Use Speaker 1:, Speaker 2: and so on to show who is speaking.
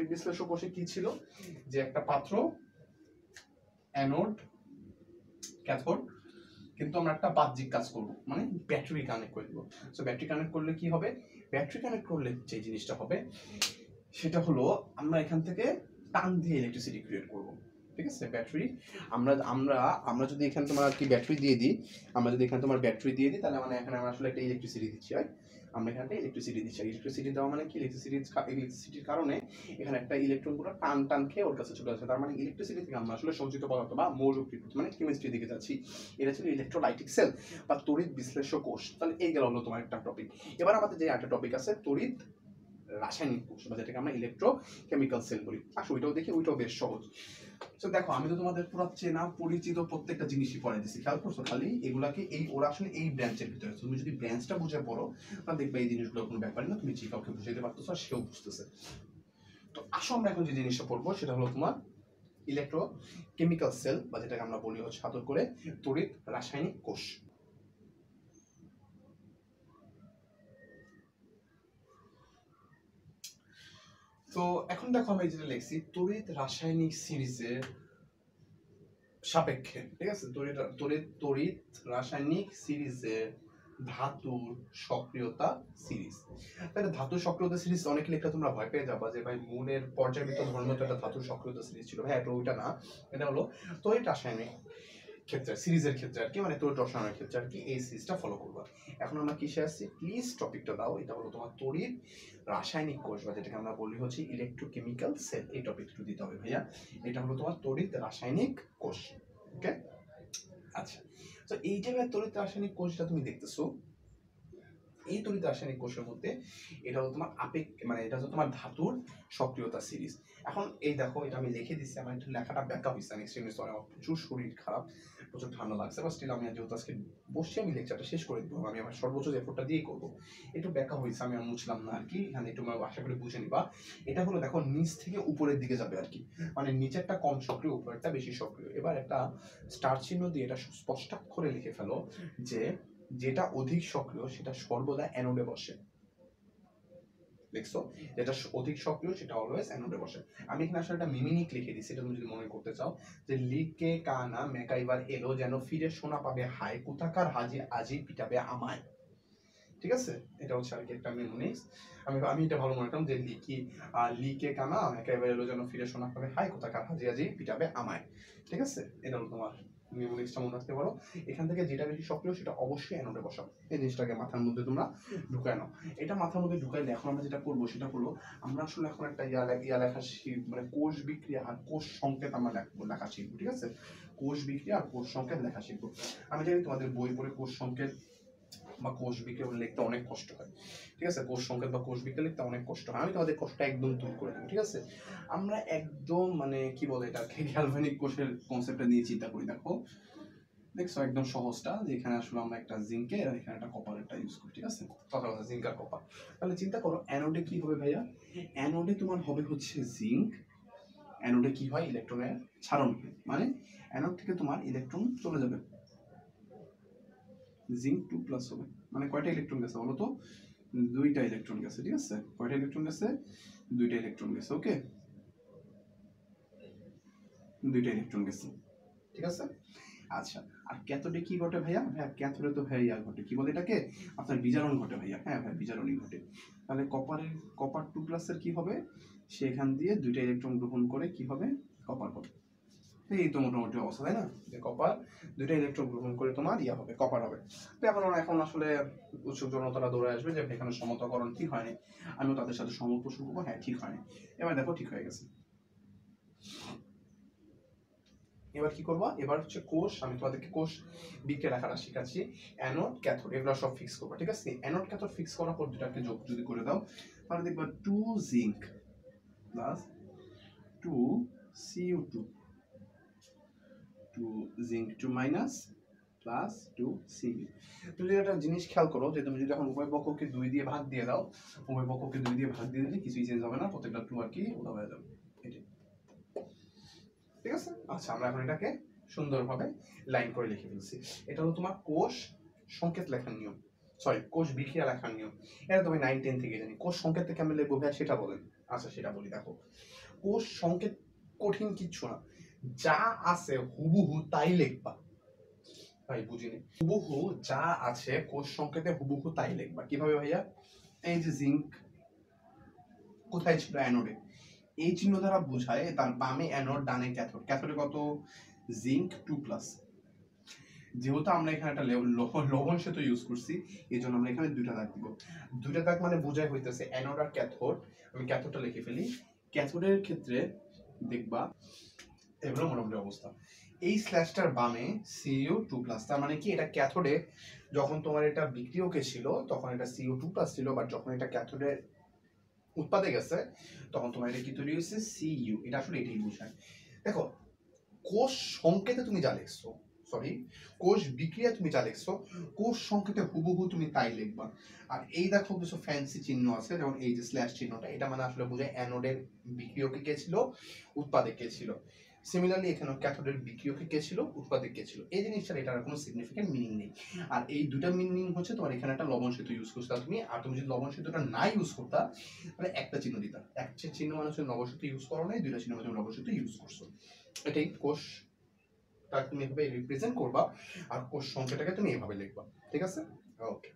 Speaker 1: তড়িৎ বিশ্লেষক কোষে কি ছিল? যে একটা পাত্র অ্যানোড ক্যাথোড কিন্তু আমরা একটা বাহ্যিক কাজ করব মানে ব্যাটারি কানেক্ট করে দেবো। সো ব্যাটারি কানেক্ট করলে কি হবে? ব্যাটারি কানেক্ট করলে যে জিনিসটা হবে, সেটা হলো আমরা এখান থেকে টান দিয়ে ইলেকট্রিসিটি ক্রিয়েট করব। ঠিক আছে ব্যাটারি আমরা আমরা আমরা যদি এখানে তোমার আর কি ব্যাটারি দিয়ে দিই, আমরা যদি এখানে তোমার ব্যাটারি দিয়ে দিই, তাহলে মানে এখানে আমরা আসলে একটা ইলেকট্রিসিটি দিচ্ছি হয় আমরা এখানে ইলেকট্রিসিটি দিচ্ছি ইলেকট্রিসিটি দেওয়া মানে কি? ইলেকট্রিসিটি ইলেকট্রিসিটির কারণে এখানে একটা ইলেকট্রন পুরো টান টান খেয়ে ওর কাছে চলে আসে। তার মানে ইলেকট্রিসিটি থেকে আমরা আসলে সঞ্চিত পদার্থ বা বিদ্যুৎ মানে কেমিস্ট্রির দিকে যাচ্ছি। এটা ছিল ইলেকট্রোলাইটিক সেল বা তড়িৎ বিশ্লেষক কোষ তাহলে এই গেল হলো তোমার একটা টপিক এবার আমাদের যে একটা টপিক আছে, তড়িৎ রাসায়নিক কোষ বা যেটাকে আমরা ইলেকট্রোকেমিক্যাল সেল বলি। আসো ওইটাও দেখি, ওইটাও বেশ সহজ। তো দেখো, আমি তো তোমাদের পুরো চেনা, পরিচিত প্রত্যেকটা জিনিসই পড়াই দিচ্ছি খেয়াল করছ, খালি এগুলাকে এই, ওরা আসলে এই ব্রাঞ্চের ভিতরে তুমি যদি ব্রাঞ্চটা বুঝে পড়ো, তাহলে দেখবে এই জিনিসগুলো কোনো ব্যাপার না। তুমি যে কাউকে বুঝাইতে পারতেছো, আর সেও বুঝতেছে। তো আসো, আমরা এখন যে জিনিসটা পড়ব, সেটা হলো তোমার ইলেকট্রোকেমিক্যাল সেল বা যেটাকে আমরা বলি হচ্ছে হাতর করে তড়িৎ রাসায়নিক কোষ। তো এখন দেখো আমি যেটা লিখছি, তড়িৎ রাসায়নিক সিরিজের সাপেক্ষে, ঠিক আছে? তড়িৎ তড়িৎ তড়িৎ রাসায়নিক সিরিজের ধাতুর সক্রিয়তা সিরিজ। তাহলে ধাতু সক্রিয়তা সিরিজ অনেক লেখা তোমরা ভয় পেয়ে যাবা যে ভাই মুনের পর্যাবৃত্ত ধর্ম তো একটা ধাতুর সক্রিয়তা সিরিজ ছিল। ভাই এটা ওইটা না, এটা হলো তড়িৎ রাসায়নিক। ক্ষেত্রে, সিরিজের ক্ষেত্রে আর কি মানে তড়িৎ রসায়নের ক্ষেত্রে আর কি, এই সিরিজটা ফলো করবা। এখন আমরা কিসে আসছি? প্লিজ টপিকটা দাও, এটা হলো তোমার তড়িৎ রাসায়নিক কোষ, বা যেটাকে আমরা বলি হচ্ছে ইলেকট্রোকেমিক্যাল সেল এই টপিকটা দিতে হবে ভাইয়া। এটা হলো তোমার তড়িৎ রাসায়নিক কোষ ওকে আচ্ছা তো এই জায়গায় তড়িৎ রাসায়নিক কোষটা তুমি দেখতেছো এই তড়িৎ রাসায়নিক কোষের মধ্যে এটা হলো তোমার আপেক মানে এটা হচ্ছে তোমার ধাতুর সক্রিয়তা সিরিজ। এখন এই দেখো, এটা আমি লিখে দিচ্ছি আমার একটু লেখাটা ব্যাকআপ হয়েছে, আমি এক্সট্রিমলি সরি আমার প্রচুর শরীর খারাপ, প্রচুর ঠান্ডা লাগছে বা স্টিল আমি যেহেতু আজকে বসে আমি লেকচারটা শেষ করে দিব, আমি আমার সর্বোচ্চ এফোর্টটা দিয়েই করব। একটু ব্যাকআপ হয়েছে, আমি আর মুছলাম না আর কি, এখানে একটু আশা করে বুঝে নিবা। এটা হলো দেখো, নিচ থেকে উপরের দিকে যাবে আর কি মানে নিচেরটা কম সক্রিয়, উপরেরটা বেশি সক্রিয়। এবার একটা স্টার চিহ্ন দিয়ে এটা স্পষ্ট করে লিখে ফেলো যে যেটা অধিক সক্রিয়, সেটা সর্বদা অ্যানোডে বসে। দেখছ? যেটা অধিক সক্রিয়, সেটা অলওয়েজ অ্যানোডে বসে। আমি এখানে আসলে একটা মিমিনিক লিখে দিচ্ছি এটা তুমি যদি মনে করতে চাও, যে লিকে কানা মেকাইবার এলো যেন ফিরে শোনা পাবে হায়, কোথাকার হাজি আজি পিটাবে আমায়। ঠিক আছে? এটা হচ্ছে আর কি একটা মেমোনিক্স আমি আমি এটা ভালো মনে করলাম যে লিকি লিকে কানা মেকাইবার এলো যেন ফিরে শোনা পাবে হায়, কোথাকার হাজি আজি পিটাবে আমায়। ঠিক আছে? এটা হলো তোমার মেমোনিক্সটা মনে রাখতে পারো। এখান থেকে যেটা বেশি সক্রিয়, সেটা অবশ্যই অ্যানোডে বসাও। এই জিনিসটাকে মাথার মধ্যে তোমরা ঢুকায় নাও। এটা মাথার মধ্যে ঢুকাইলে এখন আমরা যেটা করব, সেটা হলো, আমরা আসলে এখন একটা ইয়া ইয়া লেখা শিখি মানে কোষ বিক্রিয়া আর কোষ সংকেত আমরা লেখবো লেখা শিখব, ঠিক আছে? কোষ বিক্রিয়া আর কোষ সংকেত লেখা শিখব। আমি জানি তোমাদের বই পড়ে কোষ সংকেত বা কোষ বিক্রিয়া লিখতে অনেক কষ্ট হয়, ঠিক আছে? কোষ সংকেত বা কোষ বিক্রিয়া লিখতে অনেক কষ্ট হয়। আমি তোমাদের কষ্টটা একদম দূর করে দেবো, ঠিক আছে? আমরা একদম মানে কি বলে এটাকে গ্যালভানিক কোষের কনসেপ্টটা নিয়ে চিন্তা করি, দেখো? দেখছ? একদম সহজটা যে এখানে আসলে আমরা একটা জিঙ্কে আর এখানে একটা কপারেরটা ইউজ করি, ঠিক আছে? কথা কথা জিঙ্ক আর কপার তাহলে চিন্তা করো অ্যানোডে কি হবে ভাইয়া? অ্যানোডে তোমার হবে হচ্ছে জিঙ্ক অ্যানোডে কি হয়? ইলেকট্রনের ছাড়ন মানে অ্যানোড থেকে তোমার ইলেকট্রন চলে যাবে। জিঙ্ক টু প্লাস হবে। মানে কয়টা ইলেকট্রন গেছে বলো তো? দুইটা ইলেকট্রন গেছে, ঠিক আছে? কয়টা ইলেকট্রন গেছে? দুইটা ইলেকট্রন গেছে ওকে দুইটা ইলেকট্রন গেছে, ঠিক আছে? আচ্ছা আর ক্যাথোডে কি ঘটে ভাইয়া? ভাইয়া ক্যাথোডে তো ভাইয়া ঘটে। কি বলে এটাকে? আপনার বিজারণ ঘটে ভাইয়া। হ্যাঁ ভাই বিজারণই ঘটে। তাহলে কপারের কপার টু প্লাসের কি হবে? সেখান দিয়ে দুইটা ইলেকট্রন গ্রহণ করে কি হবে? কপার হবে। এই তো মোটামুটি অবস্থা, তাই না? যে কপার দুইটা ইলেকট্রন গ্রহণ করে তোমার ইয়া হবে কপার হবে। তো এখন ওরা এখন আসলে উৎসুক জনতারা দৌড়ে আসবে যে এখানে সমতাকরণ ঠিক হয়নি। আমিও তাদের সাথে সমল প্রশ্ন করব হ্যাঁ ঠিক হয়নি। এবার দেখো ঠিক হয়ে গেছে। এবার কি করব? এবার হচ্ছে কোষ, আমি তোমাদেরকে কোষ বিক্রিয়া রাখাটা শিখাচ্ছি। অ্যানোড ক্যাথোড এগুলো সব ফিক্স করব, ঠিক আছে? অ্যানোড ক্যাথোড ফিক্স করার পর দুটাকে যোগ যদি করে দাও, তাহলে দেখবা two zinc plus two CU two two zinc two minus plus two CB তুমি একটা জিনিস খেয়াল করো যে তুমি যদি এখন উভয় পক্ষকে দুই দিয়ে ভাগ দিয়ে দাও, উভয় পক্ষকে দুই দিয়ে ভাগ দিয়ে দিলে কিছুই চেঞ্জ হবে না, প্রত্যেকটা টু আর কি ওটা হয়ে যাবে। ঠিক আছে? আচ্ছা আমরা এখন এটাকে সুন্দরভাবে লাইন করে লিখে ফেলছি। এটা হলো তোমার কোষ সংকেত লেখার নিয়ম। সরি কোষ বিক্রিয়া লেখার নিয়ম। এটা তুমি নাইন টেন থেকে জানি। কোষ সংকেত থেকে আমি লিখব ভাইয়া সেটা বলেন। আচ্ছা সেটা বলি, দেখো। কোষ সংকেত কঠিন কিচ্ছু না। যা আছে হুবহু তাই লিখবা। ভাই, বুঝিনি। হুবহু যা আছে কোষ সংকেতে হুবহু তাই লিখবা। কীভাবে ভাইয়া? এই যে জিঙ্ক কোথায় ছিল অ্যানোডে এই চিহ্ন দ্বারা বোঝায় তার বামে অ্যানোড ডানে ক্যাথোড ক্যাথোডে কত? জিঙ্ক টু প্লাস যেহেতু আমরা এখানে একটা লবণ সেতু ইউজ করছি এই জন্য আমরা এখানে দুইটা দাগ দিব। দুইটা দাগ মানে বোঝায় হইতেছে অ্যানোড আর ক্যাথোড আমি ক্যাথোডটা লিখে ফেলি। ক্যাথোডের ক্ষেত্রে দেখবা এগুলো মোটামুটি অবস্থা। এই স্ল্যাশটার বামে সিও টু প্লাস তার মানে কি এটা ক্যাথোডে যখন তোমার এটা বিক্রিয়কে ছিল, তখন এটা সিও টু প্লাস ছিল বাট যখন এটা ক্যাথোডে উৎপাদে গেছে, তখন তোমার এটা কি তৈরি হয়েছে? সিইউ এটা আসলে এটাই বোঝায়। দেখো, কোষ সংকেতে তুমি যা লিখছো সরি কোষ বিক্রিয়া তুমি যা লিখছো, কোষ সংকেতে হুবহু তুমি তাই লিখবা। আর এই দেখো কিছু ফ্যান্সি চিহ্ন আছে, যেমন এই যে স্ল্যাশ চিহ্নটা, এটা মানে আসলে বোঝায় অ্যানোডের বিক্রিয়কে কে ছিল উৎপাদক কে ছিল। সিমিলারলি এখানে ক্যাথোডের বিক্রিয়কে কে ছিল, উৎপাদক কে ছিল। এই জিনিসটার এটার কোনো সিগনিফিকেন্ট মিনিং নেই। আর এই দুটা মিনিং হচ্ছে তোমার এখানে একটা লবণ সেতু ইউজ করতে তুমি, আর তুমি যদি লবণ সেতুটা না ইউজ করতা, তাহলে একটা চিহ্ন দিতা। একটা চিহ্ন মানে হচ্ছে লবণ সেতু ইউজ করো নাই, দুইটা চিহ্ন মানে লবণ সেতু ইউজ করছ। এটাই কোষ তুমি এভাবে রিপ্রেজেন্ট করবা, আর কোষ সংখ্যাটাকে তুমি এভাবে লিখবা। ঠিক আছে? ওকে